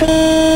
Música